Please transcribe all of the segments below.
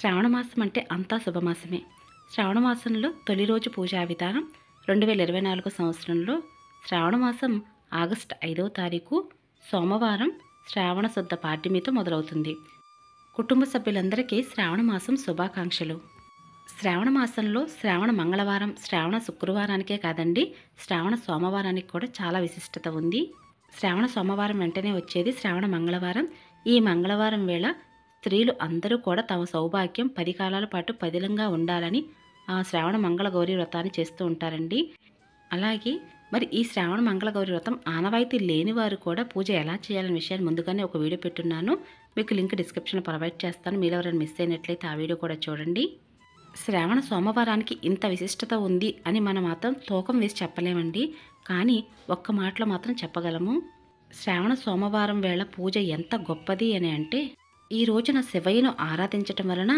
శ్రావణ మాసం అంటే అంతా శుభమాసమే. శ్రావణ మాసంలో తొలి రోజు పూజా విధానం రెండు వేల ఇరవై నాలుగు సంవత్సరంలో శ్రావణ మాసం ఆగస్టు ఐదవ తారీఖు సోమవారం శ్రావణ శుద్ధ పాడ్యమితో మొదలవుతుంది. కుటుంబ సభ్యులందరికీ శ్రావణ మాసం శుభాకాంక్షలు. శ్రావణ మాసంలో శ్రావణ మంగళవారం శ్రావణ శుక్రవారానికే కాదండి శ్రావణ సోమవారానికి కూడా చాలా విశిష్టత ఉంది. శ్రావణ సోమవారం వెంటనే వచ్చేది శ్రావణ మంగళవారం. ఈ మంగళవారం వేళ స్త్రీలు అందరూ కూడా తమ సౌభాగ్యం పది కాలాల పాటు పదిలంగా ఉండాలని ఆ శ్రావణ మంగళగౌరి వ్రతాన్ని చేస్తూ ఉంటారండి. అలాగే మరి ఈ శ్రావణ మంగళగౌరి వ్రతం ఆనవాయితీ లేని వారు కూడా పూజ ఎలా చేయాలనే విషయాన్ని ముందుగానే ఒక వీడియో పెట్టున్నాను. మీకు లింక్ డిస్క్రిప్షన్లో ప్రొవైడ్ చేస్తాను. మీరు ఎవరైనా మిస్ అయినట్లయితే ఆ వీడియో కూడా చూడండి. శ్రావణ సోమవారానికి ఇంత విశిష్టత ఉంది అని మనం మాత్రం తూకం వేసి చెప్పలేమండి. కానీ ఒక్క మాటలో మాత్రం చెప్పగలము. శ్రావణ సోమవారం వేళ పూజ ఎంత గొప్పది అని అంటే ఈ రోజున శివయ్యను ఆరాధించటం వలన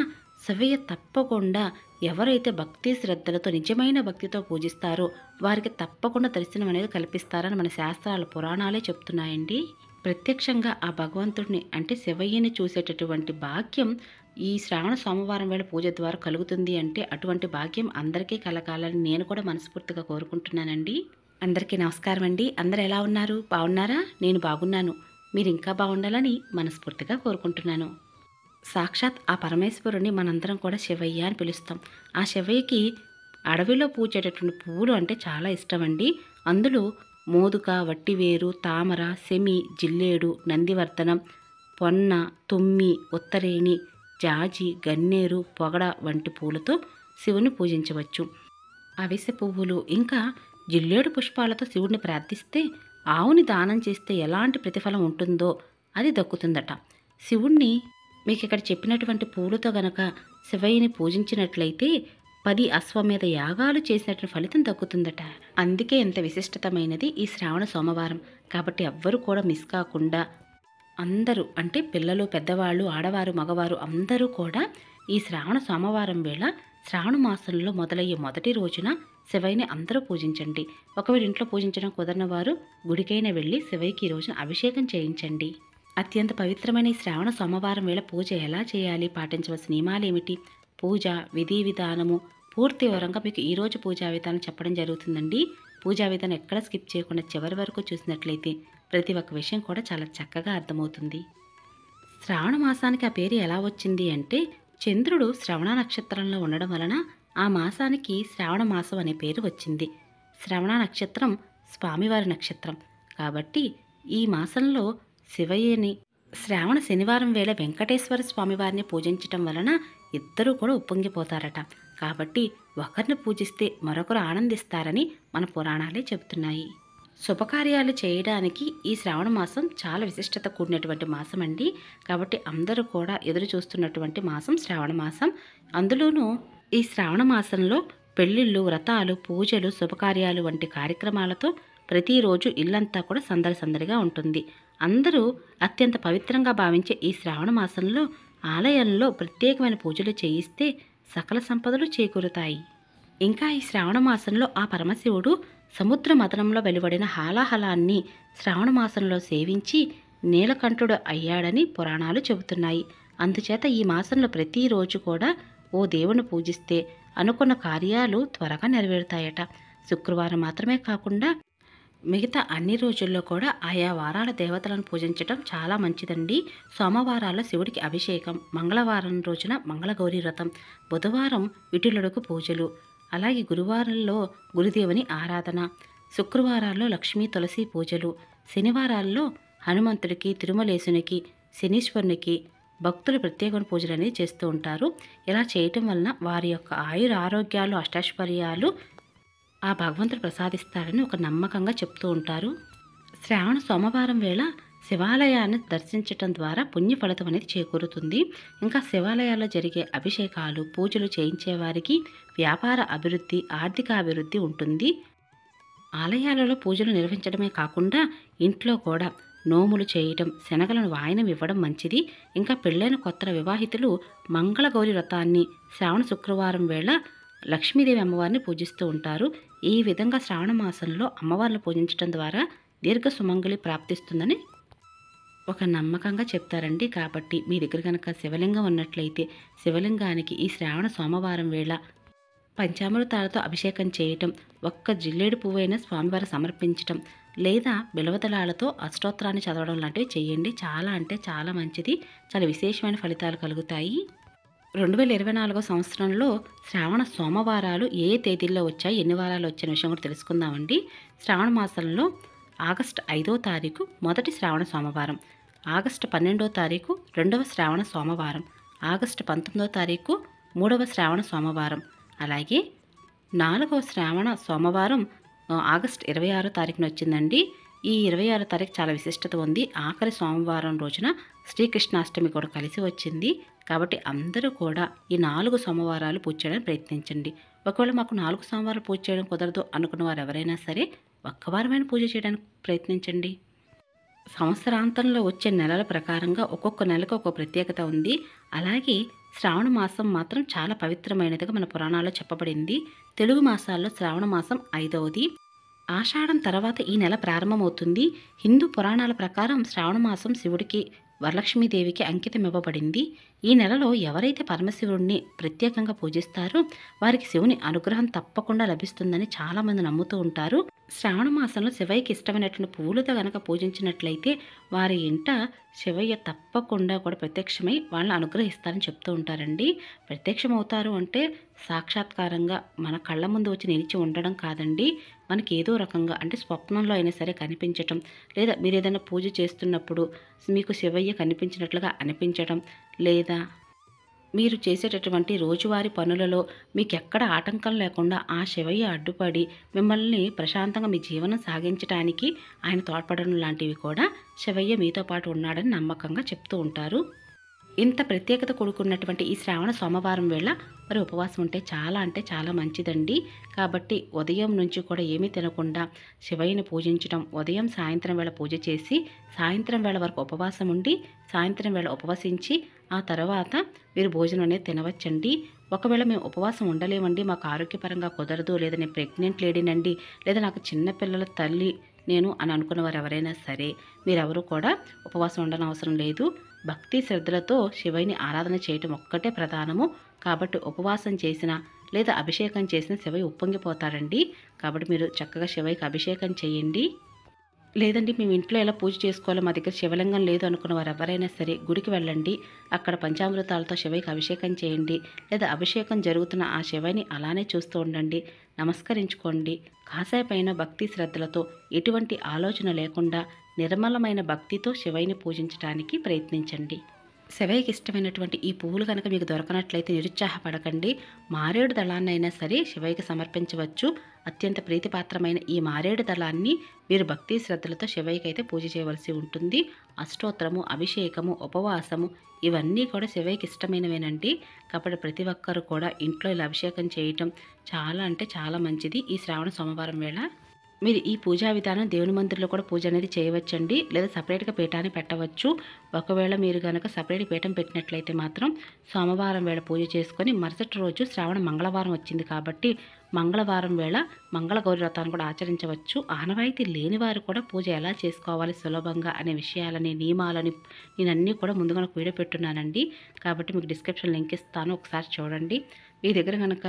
శివయ్య తప్పకుండా ఎవరైతే భక్తి శ్రద్ధలతో నిజమైన భక్తితో పూజిస్తారో వారికి తప్పకుండా దర్శనం అనేది కల్పిస్తారని మన శాస్త్రాలు పురాణాలే చెప్తున్నాయండి. ప్రత్యక్షంగా ఆ భగవంతుడిని అంటే శివయ్యని చూసేటటువంటి భాగ్యం ఈ శ్రావణ సోమవారం వేళ పూజ ద్వారా కలుగుతుంది అంటే అటువంటి భాగ్యం అందరికీ కలగాలని నేను కూడా మనస్ఫూర్తిగా కోరుకుంటున్నానండి. అందరికీ నమస్కారం అండి అందరు ఎలా ఉన్నారు? బాగున్నారా? నేను బాగున్నాను. మీరు ఇంకా బాగుండాలని మనస్ఫూర్తిగా కోరుకుంటున్నాను. సాక్షాత్ ఆ పరమేశ్వరుని మనందరం కూడా శివయ్య అని పిలుస్తాం. ఆ శివయ్యకి అడవిలో పూచేటటువంటి పువ్వులు అంటే చాలా ఇష్టం అండి అందులో మోదుక వట్టివేరు తామర సెమి జిల్లేడు నందివర్ధనం పొన్న తుమ్మి ఉత్తరేణి జాజి గన్నేరు పొగడ వంటి పూలతో శివుని పూజించవచ్చు. అవిసె పువ్వులు ఇంకా జిల్లేడు పుష్పాలతో శివుడిని ప్రార్థిస్తే ఆవుని దానం చేస్తే ఎలాంటి ప్రతిఫలం ఉంటుందో అది దక్కుతుందట. శివుణ్ణి మీకు ఇక్కడ చెప్పినటువంటి పూలతో గనక శివయ్యని పూజించినట్లయితే పది అశ్వమేధ యాగాలు చేసినటువంటి ఫలితం దక్కుతుందట. అందుకే ఎంత విశిష్టతమైనది ఈ శ్రావణ సోమవారం. కాబట్టి ఎవ్వరూ కూడా మిస్ కాకుండా అందరూ అంటే పిల్లలు పెద్దవాళ్ళు ఆడవారు మగవారు అందరూ కూడా ఈ శ్రావణ సోమవారం వేళ శ్రావణ మాసంలో మొదలయ్యే మొదటి రోజున శివయ్యని అందరూ పూజించండి. ఒకవేళ ఇంట్లో పూజించడం కుదరని వారు గుడికైనా వెళ్ళి శివయ్యకి ఈ రోజున అభిషేకం చేయించండి. అత్యంత పవిత్రమైన శ్రావణ సోమవారం వేళ పూజ ఎలా చేయాలి? పాటించవలసిన నియమాలు ఏమిటి? పూజ విధి విధానము పూర్తి వివరంగా మీకు ఈరోజు పూజా విధానం చెప్పడం జరుగుతుందండి. పూజా విధానం ఎక్కడ స్కిప్ చేయకుండా చివరి వరకు చూసినట్లయితే ప్రతి ఒక్క విషయం కూడా చాలా చక్కగా అర్థమవుతుంది. శ్రావణ మాసానికి ఆ పేరు ఎలా వచ్చింది అంటే చంద్రుడు శ్రవణ నక్షత్రంలో ఉండడం వలన ఆ మాసానికి శ్రావణ మాసం అనే పేరు వచ్చింది. శ్రవణ నక్షత్రం స్వామివారి నక్షత్రం. కాబట్టి ఈ మాసంలో శివయ్యని శ్రావణ శనివారం వేళ వెంకటేశ్వర స్వామివారిని పూజించటం వలన ఇద్దరూ కూడా ఉప్పొంగిపోతారట. కాబట్టి ఒకరిని పూజిస్తే మరొకరు ఆనందిస్తారని మన పురాణాలే చెబుతున్నాయి. శుభకార్యాలు చేయడానికి ఈ శ్రావణ మాసం చాలా విశిష్టత కూడినటువంటి మాసం అండి. కాబట్టి అందరూ కూడా ఎదురు చూస్తున్నటువంటి మాసం శ్రావణ మాసం. అందులోనూ ఈ శ్రావణ మాసంలో పెళ్ళిళ్ళు వ్రతాలు పూజలు శుభకార్యాలు వంటి కార్యక్రమాలతో ప్రతిరోజు ఇల్లంతా కూడా సందడి సందడిగా ఉంటుంది. అందరూ అత్యంత పవిత్రంగా భావించే ఈ శ్రావణ మాసంలో ఆలయంలో ప్రత్యేకమైన పూజలు చేయిస్తే సకల సంపదలు చేకూరుతాయి. ఇంకా ఈ శ్రావణ మాసంలో ఆ పరమశివుడు సముద్ర మదనంలో వెలువడిన హాలాహలాన్ని శ్రావణ మాసంలో సేవించి నీలకంఠుడు అయ్యాడని పురాణాలు చెబుతున్నాయి. అందుచేత ఈ మాసంలో ప్రతిరోజు కూడా ఓ దేవుని పూజిస్తే అనుకున్న కార్యాలు త్వరగా నెరవేరుతాయట. శుక్రవారం మాత్రమే కాకుండా మిగతా అన్ని రోజుల్లో కూడా ఆయా వారాల దేవతలను పూజించడం చాలా మంచిదండి. సోమవారాల్లో శివుడికి అభిషేకం మంగళవారం రోజున మంగళగౌరీ వ్రతం బుధవారం విటులుడుకు పూజలు అలాగే గురువారంలో గురుదేవుని ఆరాధన శుక్రవారాల్లో లక్ష్మీ తులసి పూజలు శనివారాల్లో హనుమంతుడికి తిరుమలేశునికి శనీశ్వరునికి భక్తులు ప్రత్యేకమైన పూజలు అనేది చేస్తూ ఉంటారు. ఇలా చేయటం వలన వారి యొక్క ఆయుర ఆరోగ్యాలు అష్టాశ్వర్యాలు ఆ భగవంతుడు ప్రసాదిస్తాడని ఒక నమ్మకంగా చెప్తూ ఉంటారు. శ్రావణ సోమవారం వేళ శివాలయాన్ని దర్శించటం ద్వారా పుణ్యఫలితం అనేది చేకూరుతుంది. ఇంకా శివాలయాల్లో జరిగే అభిషేకాలు పూజలు చేయించే వారికి వ్యాపార అభివృద్ధి ఆర్థిక అభివృద్ధి ఉంటుంది. ఆలయాలలో పూజలు నిర్వహించడమే కాకుండా ఇంట్లో కూడా నోములు చేయటం శనగలను వాయనం ఇవ్వడం మంచిది. ఇంకా పెళ్ళైన కొత్త వివాహితులు మంగళగౌరి వ్రతాన్ని శ్రావణ శుక్రవారం వేళ లక్ష్మీదేవి అమ్మవారిని పూజిస్తూ ఉంటారు. ఈ విధంగా శ్రావణ మాసంలో అమ్మవారిని పూజించడం ద్వారా దీర్ఘ సుమంగళి ప్రాప్తిస్తుందని ఒక నమ్మకంగా చెప్తారండి. కాబట్టి మీ దగ్గర కనుక శివలింగం ఉన్నట్లయితే శివలింగానికి ఈ శ్రావణ సోమవారం వేళ పంచామృతాలతో అభిషేకం చేయటం ఒక్క జిల్లేడు పువ్వైన స్వామివారి సమర్పించటం లేదా బిలవదళాలతో అష్టోత్తరాన్ని చదవడం లాంటివి చేయండి. చాలా అంటే చాలా మంచిది. చాలా విశేషమైన ఫలితాలు కలుగుతాయి. రెండు వేల ఇరవై నాలుగో సంవత్సరంలో శ్రావణ సోమవారాలు ఏ తేదీల్లో వచ్చాయి ఎన్ని వారాలు వచ్చిన విషయం కూడా తెలుసుకుందామండి. శ్రావణ మాసంలో ఆగస్టు ఐదో తారీఖు మొదటి శ్రావణ సోమవారం. ఆగస్టు పన్నెండో తారీఖు రెండవ శ్రావణ సోమవారం. ఆగస్టు పంతొమ్మిదో తారీఖు మూడవ శ్రావణ సోమవారం. అలాగే నాలుగవ శ్రావణ సోమవారం ఆగస్టు ఇరవై ఆరో తారీఖున వచ్చిందండి. ఈ ఇరవై ఆరో తారీఖు చాలా విశిష్టత ఉంది. ఆఖరి సోమవారం రోజున శ్రీకృష్ణాష్టమి కూడా కలిసి వచ్చింది. కాబట్టి అందరూ కూడా ఈ నాలుగు సోమవారాలు పూజ చేయడానికి ప్రయత్నించండి. ఒకవేళ మాకు నాలుగు సోమవారాలు పూజ చేయడం కుదరదు అనుకున్న వారు ఎవరైనా సరే ఒక్కవారమైన పూజ చేయడానికి ప్రయత్నించండి. సంవత్సరాంతంలో వచ్చే నెలల ప్రకారంగా ఒక్కొక్క నెలకు ఒక ప్రత్యేకత ఉంది. అలాగే శ్రావణ మాసం మాత్రం చాలా పవిత్రమైనదిగా మన పురాణాల్లో చెప్పబడింది. తెలుగు మాసాల్లో శ్రావణ మాసం ఐదవది. ఆషాఢం తర్వాత ఈ నెల ప్రారంభమవుతుంది. హిందూ పురాణాల ప్రకారం శ్రావణ మాసం శివుడికి వరలక్ష్మీదేవికి అంకితం ఇవ్వబడింది. ఈ నెలలో ఎవరైతే పరమశివుడిని ప్రత్యేకంగా పూజిస్తారో వారికి శివుని అనుగ్రహం తప్పకుండా లభిస్తుందని చాలామంది నమ్ముతూ ఉంటారు. శ్రావణ మాసంలో శివయ్యకి ఇష్టమైనటువంటి పువ్వులతో గనక పూజించినట్లయితే వారి ఇంట శివయ్య తప్పకుండా కూడా ప్రత్యక్షమై వాళ్ళని అనుగ్రహిస్తారని చెప్తూ ఉంటారండి. ప్రత్యక్షమవుతారు అంటే సాక్షాత్కారంగా మన కళ్ళ ముందు వచ్చి నిలిచి ఉండడం కాదండి. మనకి ఏదో రకంగా అంటే స్వప్నంలో అయినా సరే కనిపించటం లేదా మీరు ఏదైనా పూజ చేస్తున్నప్పుడు మీకు శివయ్య కనిపించినట్లుగా అనిపించడం లేదా? మీరు చేసేటటువంటి రోజువారీ పనులలో మీకు ఎక్కడ ఆటంకం లేకుండా ఆ శివయ్య అడ్డుపడి మిమ్మల్ని ప్రశాంతంగా మీ జీవనం సాగించడానికి ఆయన తోడ్పడడం లాంటివి కూడా శివయ్య మీతో పాటు ఉన్నాడని నమ్మకంగా చెప్తూ ఉంటారు. ఇంత ప్రత్యేకత కూడుకున్నటువంటి ఈ శ్రావణ సోమవారం వేళ మరి ఉపవాసం ఉంటే చాలా అంటే చాలా మంచిదండి. కాబట్టి ఉదయం నుంచి కూడా ఏమీ తినకుండా శివయ్యని పూజించడం ఉదయం సాయంత్రం వేళ పూజ చేసి సాయంత్రం వేళ వరకు ఉపవాసం ఉండి సాయంత్రం వేళ ఉపవసించి ఆ తర్వాత మీరు భోజనం అనేది తినవచ్చండి. ఒకవేళ మేము ఉపవాసం ఉండలేమండి మాకు ఆరోగ్యపరంగా కుదరదు లేదా నేను ప్రెగ్నెంట్ లేడీనండి లేదా నాకు చిన్నపిల్లల తల్లి నేను అని అనుకున్న వారు ఎవరైనా సరే మీరెవరూ కూడా ఉపవాసం ఉండని అవసరం లేదు. భక్తి శ్రద్ధలతో శివయ్యని ఆరాధన చేయటం ఒక్కటే ప్రధానము. కాబట్టి ఉపవాసం చేసిన లేదా అభిషేకం చేసిన శివయ్య ఉప్పొంగిపోతాడండి కాబట్టి మీరు చక్కగా శివయ్యకి అభిషేకం చేయండి. లేదండి మేము ఇంట్లో ఎలా పూజ చేసుకోవాలో మా దగ్గర శివలింగం లేదు అనుకున్న వారు ఎవరైనా సరే గుడికి వెళ్ళండి. అక్కడ పంచామృతాలతో శివైకి అభిషేకం చేయండి. లేదా అభిషేకం జరుగుతున్న ఆ శివైని అలానే చూస్తూ ఉండండి. నమస్కరించుకోండి. కాసేపైన భక్తి శ్రద్ధలతో ఎటువంటి ఆలోచన లేకుండా నిర్మలమైన భక్తితో శివైని పూజించడానికి ప్రయత్నించండి. శివయ్యకి ఇష్టమైనటువంటి ఈ పువ్వులు కనుక మీకు దొరకనట్లయితే నిరుత్సాహపడకండి. మారేడు దళాన్నైనా సరే శివయ్యకి సమర్పించవచ్చు. అత్యంత ప్రీతిపాత్రమైన ఈ మారేడు దళాన్ని మీరు భక్తి శ్రద్ధలతో శివయ్యకి అయితే పూజ చేయవలసి ఉంటుంది. అష్టోత్తరము అభిషేకము ఉపవాసము ఇవన్నీ కూడా శివయ్యకి ఇష్టమైనవేనండి. కాబట్టి ప్రతి ఒక్కరు కూడా ఇంట్లో ఇలా అభిషేకం చేయటం చాలా అంటే చాలా మంచిది. ఈ శ్రావణ సోమవారం వేళ మీరు ఈ పూజా విధానం దేవుని మందిరంలో కూడా పూజ అనేది చేయవచ్చండి లేదా సపరేట్గా పీఠాన్ని పెట్టవచ్చు. ఒకవేళ మీరు కనుక సపరేట్ పీఠం పెట్టినట్లయితే మాత్రం సోమవారం వేళ పూజ చేసుకొని మరుసటి రోజు శ్రావణ మంగళవారం వచ్చింది కాబట్టి మంగళవారం వేళ మంగళగౌరి వ్రతాన్ని కూడా ఆచరించవచ్చు. ఆనవాయితీ లేని వారు కూడా పూజ ఎలా చేసుకోవాలి సులభంగా అనే విషయాలని నియమాలని నేను అన్నీ కూడా ముందుగా నాకు వీడియో పెట్టున్నానండి. కాబట్టి మీకు డిస్క్రిప్షన్ లింక్ ఇస్తాను ఒకసారి చూడండి. మీ దగ్గర కనుక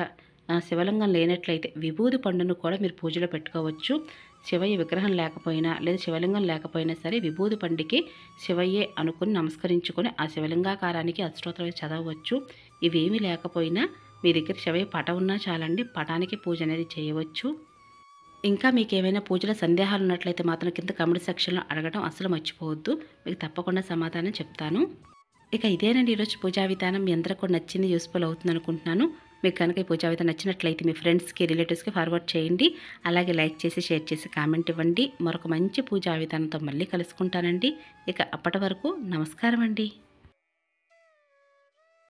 శివలింగం లేనట్లయితే విభూది పండును కూడా మీరు పూజలో పెట్టుకోవచ్చు. శివయ్య విగ్రహం లేకపోయినా లేదా శివలింగం లేకపోయినా సరే విభూది పండుకి శివయ్యే అనుకుని నమస్కరించుకొని ఆ శివలింగాకారానికి అష్టోత్తరం చదవవచ్చు. ఇవేమీ లేకపోయినా మీ దగ్గర శివయ్య పట ఉన్నా చాలండి. పటానికి పూజ అనేది చేయవచ్చు. ఇంకా మీకు ఏమైనా పూజల సందేహాలు ఉన్నట్లయితే మాత్రం కింద కమెంట్ సెక్షన్లో అడగడం అసలు మర్చిపోవద్దు. మీకు తప్పకుండా సమాధానం చెప్తాను. ఇక ఇదేనండి ఈరోజు పూజా విధానం. మీ అందరికీ నచ్చింది యూస్ఫుల్ అవుతుంది అనుకుంటున్నాను మీకు కనుక ఈ పూజా విధానం నచ్చినట్లయితే మీ ఫ్రెండ్స్కి రిలేటివ్స్కి ఫార్వర్డ్ చేయండి. అలాగే లైక్ చేసి షేర్ చేసి కామెంట్ ఇవ్వండి. మరొక మంచి పూజా విధానంతో మళ్ళీ కలుసుకుంటానండి. ఇక అప్పటి వరకు నమస్కారం అండి